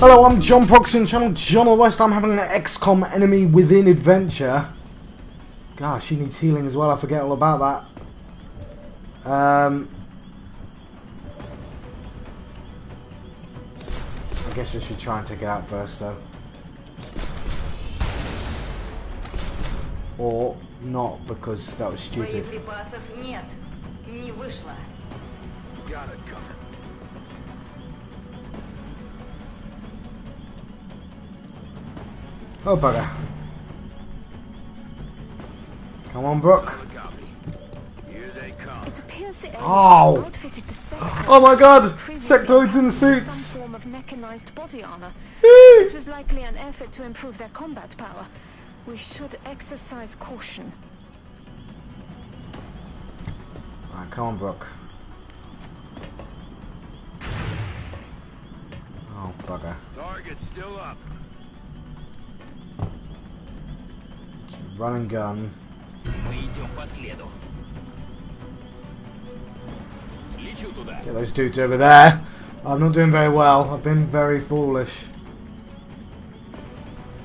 Hello, I'm John Proxy channel John West. I'm having an XCOM enemy within adventure. Gosh, she needs healing as well. I forget all about that. Um, I guess I should try and take it out first, though. Or not, because that was stupid. Got it. Oh, bugger. Come on, Brooke. Copy. Here they come. It appears the Oh. outfitted the sector. Oh my god! Sectoids in the had Some suits! form of mechanized body armor. This was likely an effort to improve their combat power. We should exercise caution. Alright, come on, Brooke. Oh, bugger. Target still up. Run and gun. Get those dudes over there. I'm not doing very well. I've been very foolish.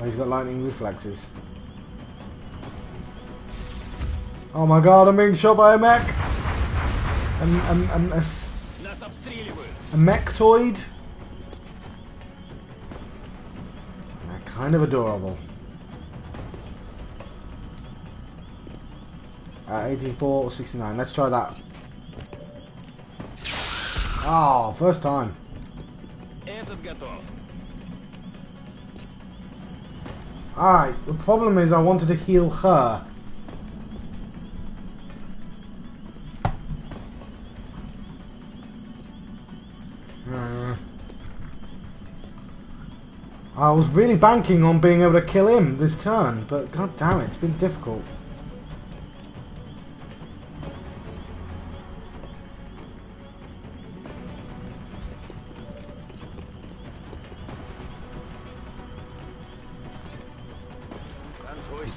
Oh, he's got lightning reflexes. Oh my god, I'm being shot by a mech! I'm, a, a mechtoid? Kind of adorable. Uh, 84 or 69. Let's try that. Oh, first time. Alright, the problem is I wanted to heal her. Hmm. I was really banking on being able to kill him this turn, but god damn it, it's been difficult.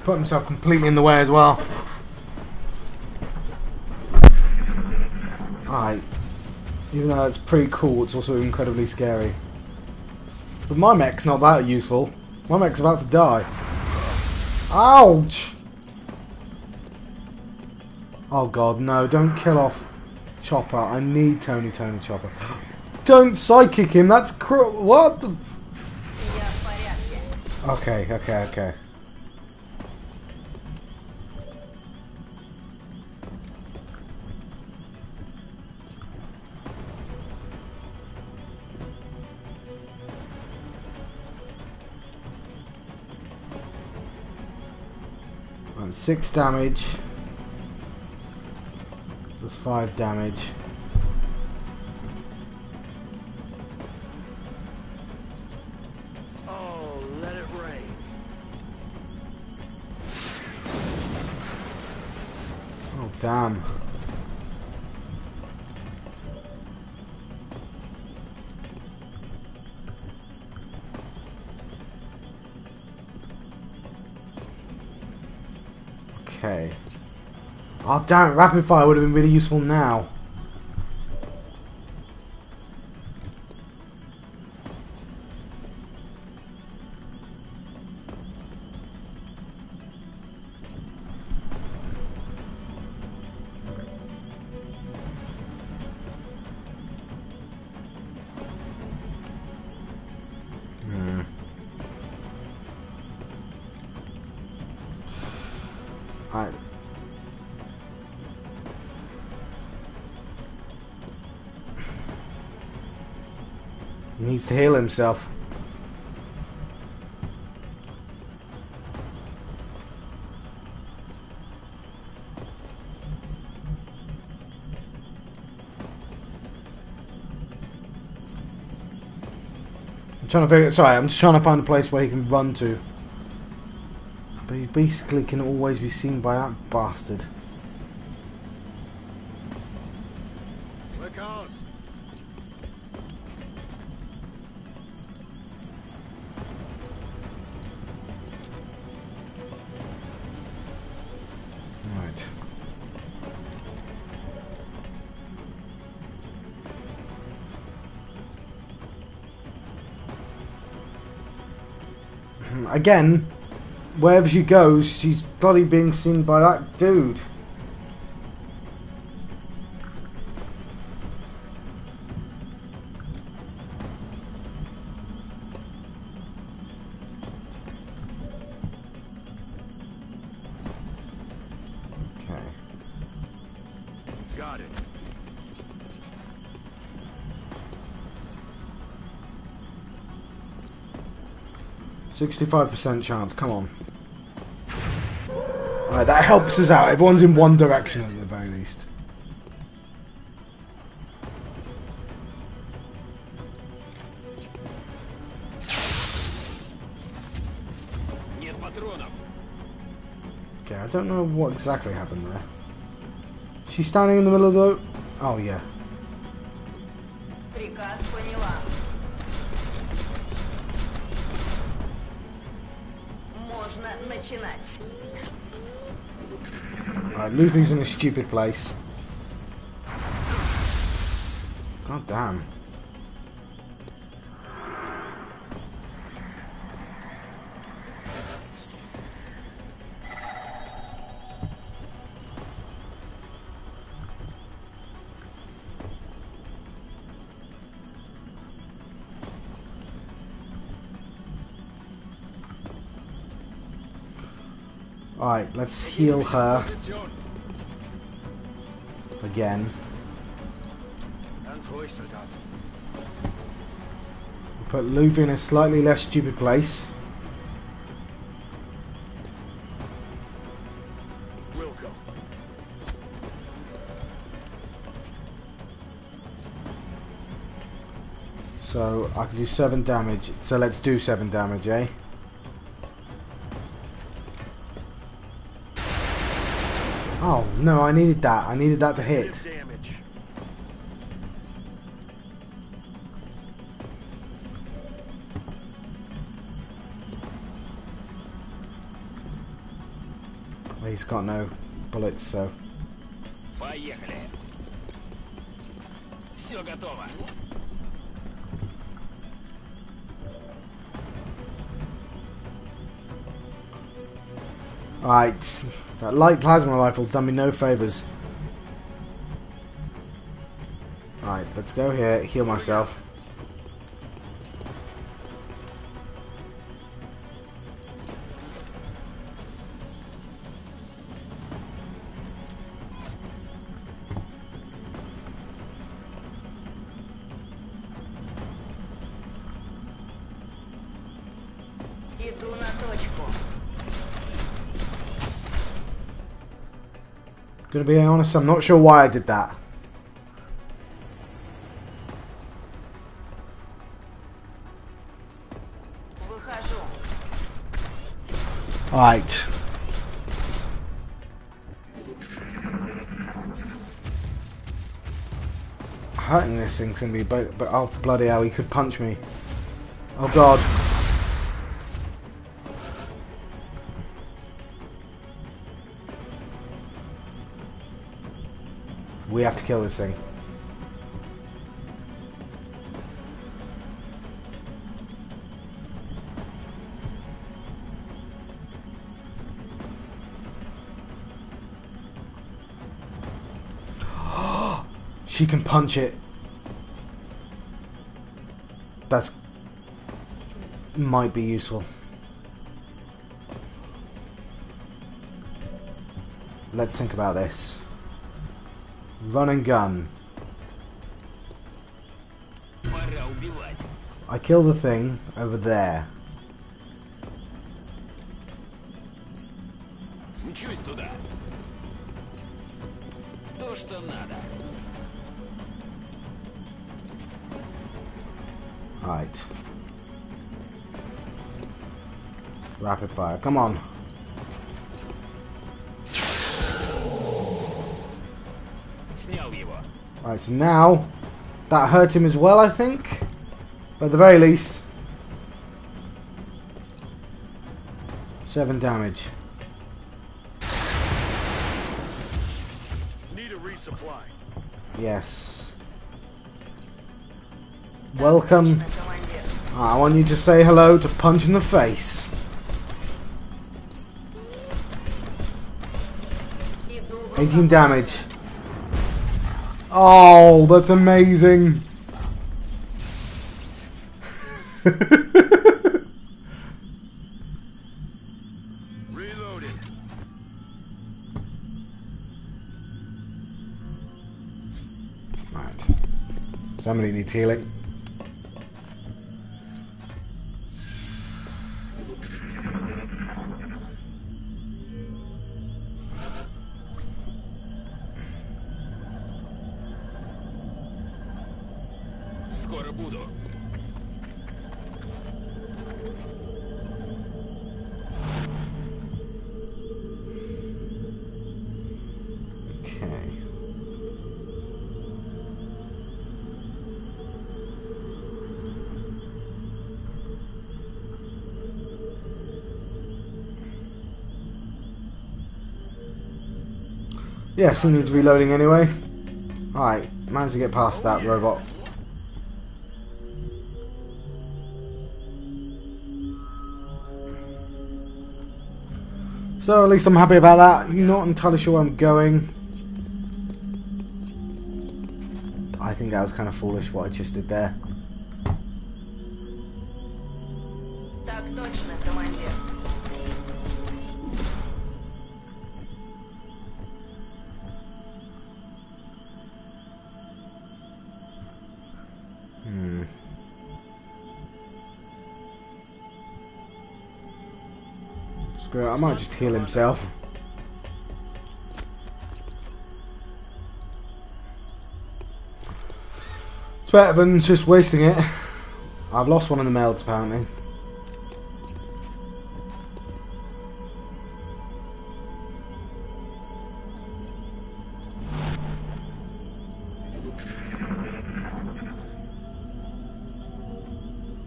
put himself completely in the way as well. Alright. Even though it's pretty cool, it's also incredibly scary. But my mech's not that useful. My mech's about to die. Ouch! Oh god, no, don't kill off Chopper. I need Tony Tony Chopper. don't psychic him, that's cruel. What the... Okay, okay, okay. Six damage. Plus five damage. Oh, let it rain. Oh damn. Oh damn, rapid fire would have been really useful now. Hmm. Needs to heal himself. I'm trying to figure. Sorry, I'm just trying to find a place where he can run to. But he basically can always be seen by that bastard. Again, wherever she goes, she's bloody being seen by that dude. 65% chance, come on. Right, that helps us out. Everyone's in one direction at the very least. Okay, I don't know what exactly happened there. She's standing in the middle of the... Oh, yeah. начинать. Alright, Luffy's in a stupid place. God damn. Alright, let's heal her again. Put Luffy in a slightly less stupid place. So I can do 7 damage. So let's do 7 damage, eh? no, I needed that. I needed that to hit. Did damage. Well, he's got no bullets, so... Поехали. Все готово. Right, that light plasma rifle's done me no favours. Right, let's go here, heal myself. Gonna be honest, I'm not sure why I did that. Alright. Hurting this thing's gonna be, but, but oh bloody hell, he could punch me. Oh god. We have to kill this thing. She can punch it. That's might be useful. Let's think about this. Run and gun. I kill the thing over there. Right. Rapid fire, come on. Right, now that hurt him as well, I think. But at the very least, seven damage. Need a resupply. Yes. Welcome. Ah, I want you to say hello to Punch in the Face. Eighteen damage. Oh, that's amazing. Reloaded. right. Somebody needs healing. Скоро буду. Okay. Yes, he needs reloading anyway. Alright, managed to get past that robot. So at least I'm happy about that. Not entirely sure where I'm going. I think that was kind of foolish what I just did there. Screw I might just heal himself. It's better than just wasting it. I've lost one of the melds apparently.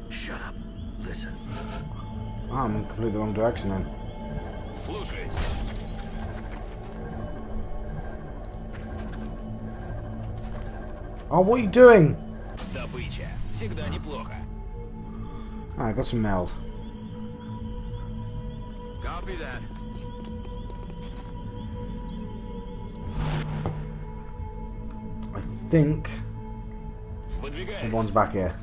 Shut up. Listen. Oh, I'm in completely the wrong direction then. Слушаюсь. Oh, what are you doing? Добыча. Всегда неплохо. Alright, got some meld. Copy that. I think Выдвигаюсь. everyone's back here.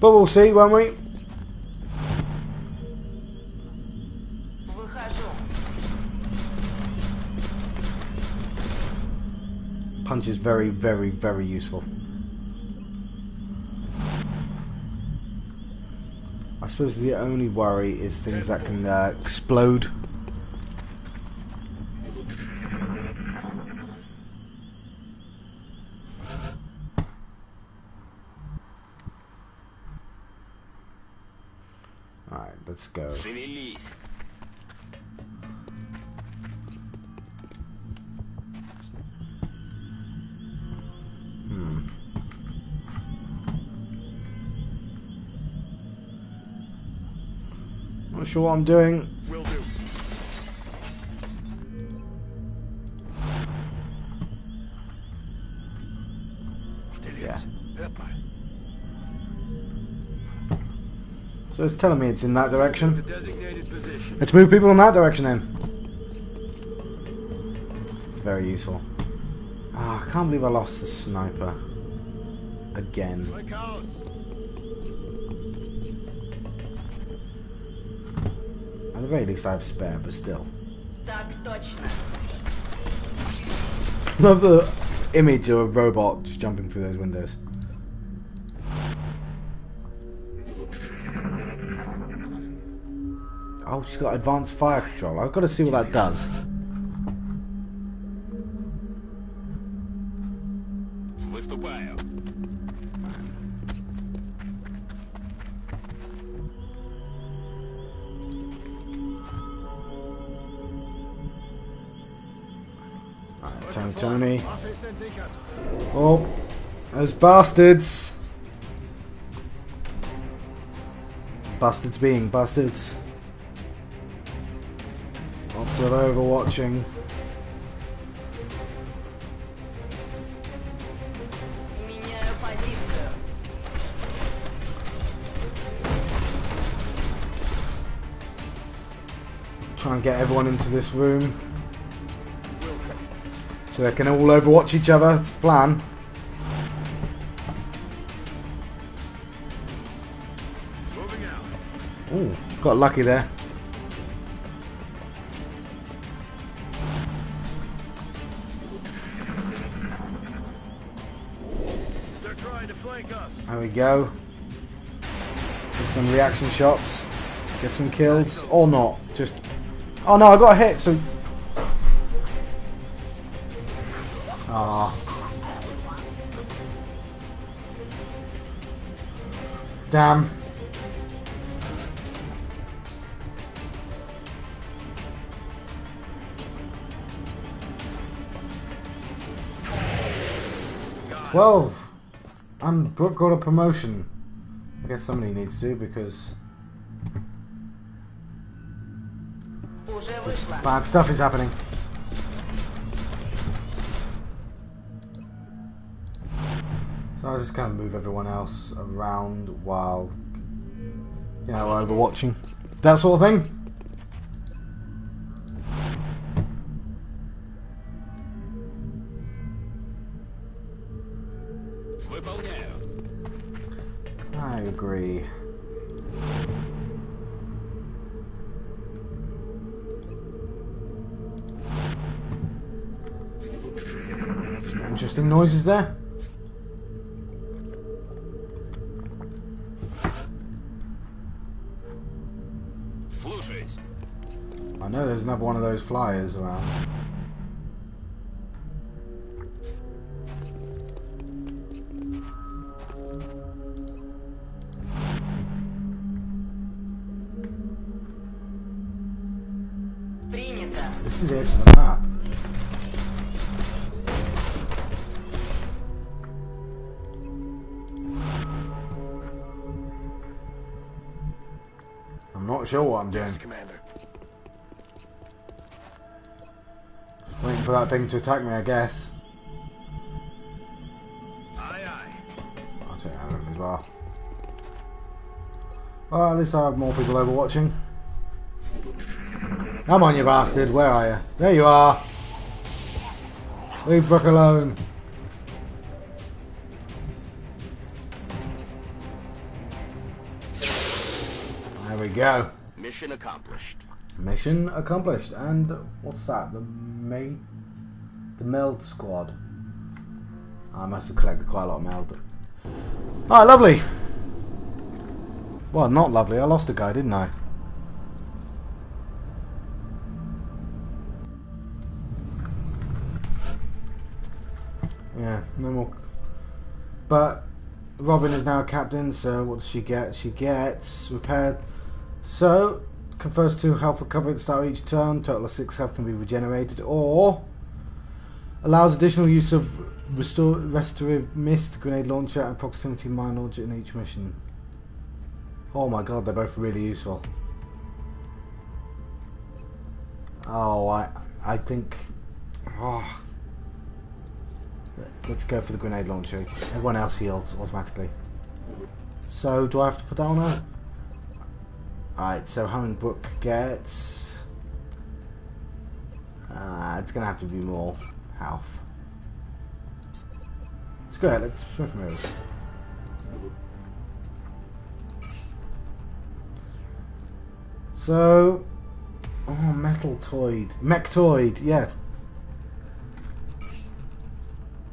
But we'll see, won't we? Punch is very, very, very useful. I suppose the only worry is things that can uh, explode. Sure what I'm doing. Will do. Yeah. So it's telling me it's in that direction. The. Let's move people in that direction then. It's very useful. Ah, I can't believe I lost the sniper. Again. very least I have spare, but still. Love the image of a robot jumping through those windows. Oh, she's got advanced fire control. I've got to see what that does. Tony, Tony. Oh, those bastards. Bastards being bastards. Lots of overwatching. Try and get everyone into this room. So they can all overwatch each other. It's the plan. Ooh, got lucky there. They're trying to flank us. There we go. Get some reaction shots. Get some kills. Or not. Just. Oh no, I got a hit, so. Damn. Twelve! And Brooke got a promotion. I guess somebody needs to because bad stuff is happening. So I'll just kind of move everyone else around while, you know, overwatching. That sort of thing. I agree. Some interesting noises there. another one of those flyers around. This is the edge of the map. I'm not sure what I'm doing. For that thing to attack me, I guess. Aye, aye. I'll take that as well. Well, at least I have more people over watching. Come on, you bastard. Where are you? There you are. Leave Brooke alone. There we go. Mission accomplished. Mission accomplished. And what's that? The May, the meld squad. I must have collected quite a lot of meld. Oh, lovely. Well, not lovely. I lost a guy, didn't I? Yeah, no more. But Robin is now a captain, so what does she get? She gets repaired. So, confers two health recovery at the start of each turn. Total of six health can be regenerated, or allows additional use of restore restorative mist, grenade launcher, and proximity mine launcher in each mission. Oh my god, they're both really useful. Oh, I, I think. Oh, let's go for the grenade launcher. Everyone else heals automatically. So, do I have to put that on her? Alright, so Hammond Book gets. Uh, it's gonna have to be more health. Let's go ahead, let's them. So. Oh, Metal Toid. Mechtoid, yeah.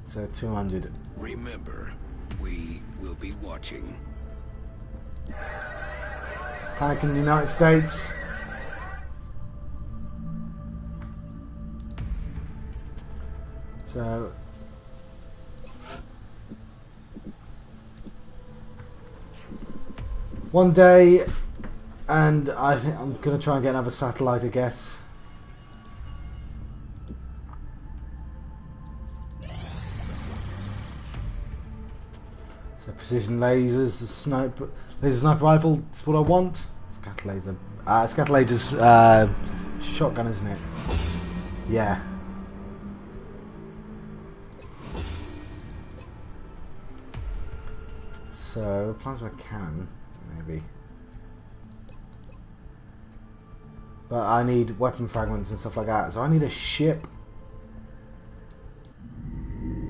So 200. Remember, we will be watching. Panic in the United States. So. One day, and I think I'm gonna try and get another satellite, I guess. So precision lasers, the sniper, laser sniper rifle. That's what I want. Scatter laser. Uh, scatter laser's uh, shotgun, isn't it? Yeah. So plasma cannon, maybe. But I need weapon fragments and stuff like that. So I need a ship.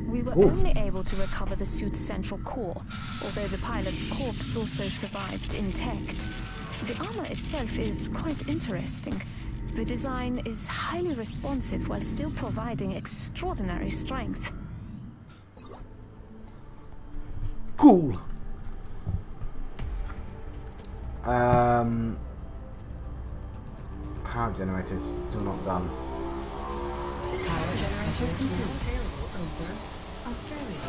We were Ooh. only able to recover the suit's central core, although the pilot's corpse also survived intact. The armor itself is quite interesting. The design is highly responsive while still providing extraordinary strength. Cool. Um, power generators still not done. Power generators complete. Over. Australia.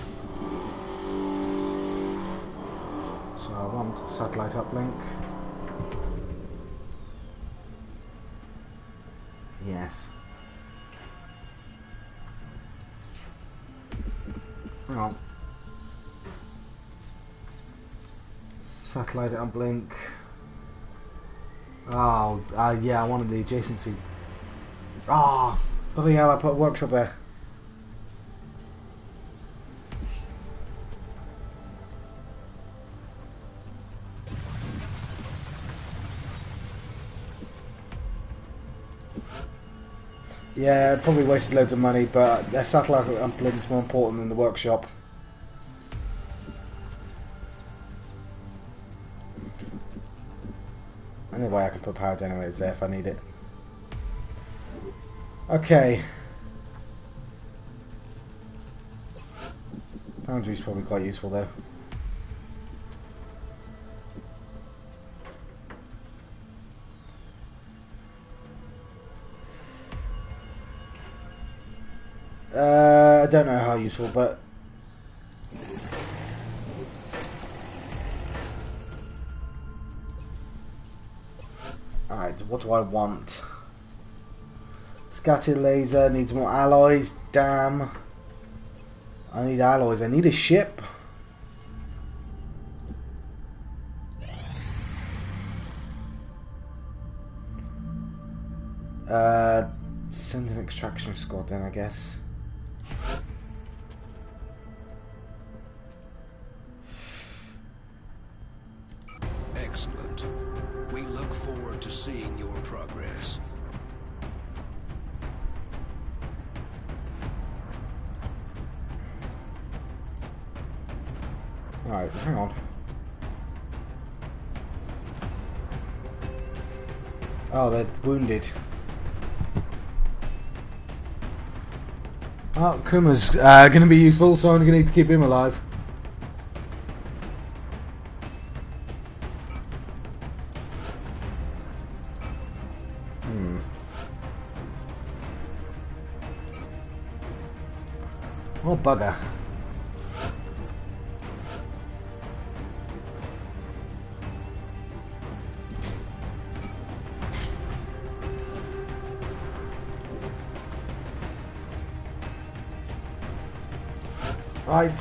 So I want satellite uplink. Yes. On. Satellite uplink. Oh, uh, yeah, I wanted the adjacency. Ah, bloody hell, I put a workshop there. Yeah, probably wasted loads of money, but the satellite uplink's more important than the workshop. Put power generators there if I need it. Okay. Foundry's probably quite useful though. Uh, I don't know how useful, but what do I want? Scatter laser needs more alloys. Damn. I need alloys. I need a ship. Uh, send an extraction squad then, I guess. Oh, they're wounded. Oh, Kuma's uh, going to be useful, so I'm going to need to keep him alive.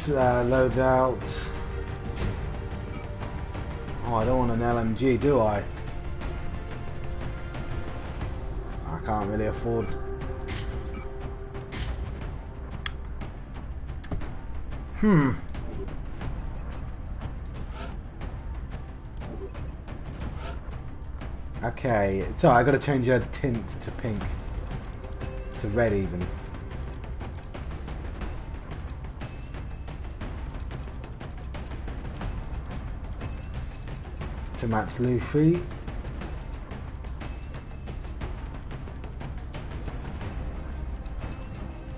Uh, load out. Oh, I don't want an LMG, do I? I can't really afford. Hmm. Okay, so I got to change her tint to pink, to red even. To match Luffy.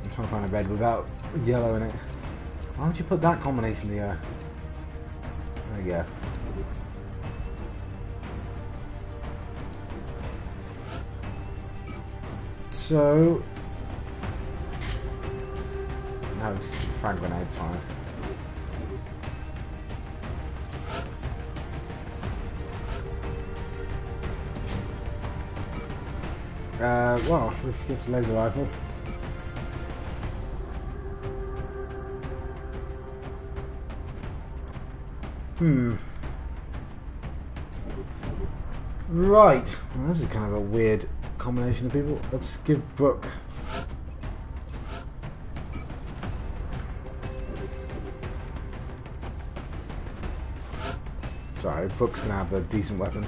I'm trying to find a red without yellow in it. Why would you put that combination here? There you go. So... No, just frag grenades fine. Uh, well, let's get the laser rifle. Hmm. Right. Well, this is kind of a weird combination of people. Let's give Brooke. Sorry, Brooke's gonna have the decent weapon.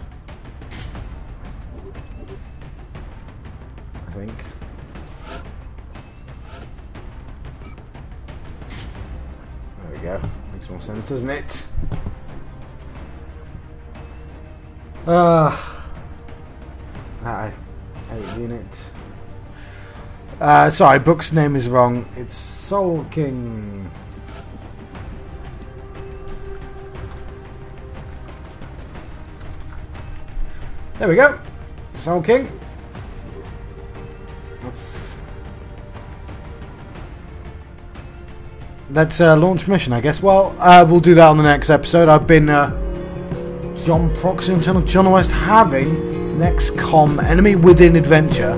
Makes more sense, doesn't it? Ah. I hate unit. Uh, sorry, Brooke's name is wrong. It's Soul King. There we go. Soul King. Let's uh, launch mission, I guess. Well, uh, we'll do that on the next episode. I've been uh, John Proxy Channel John West having an XCOM Enemy Within Adventure.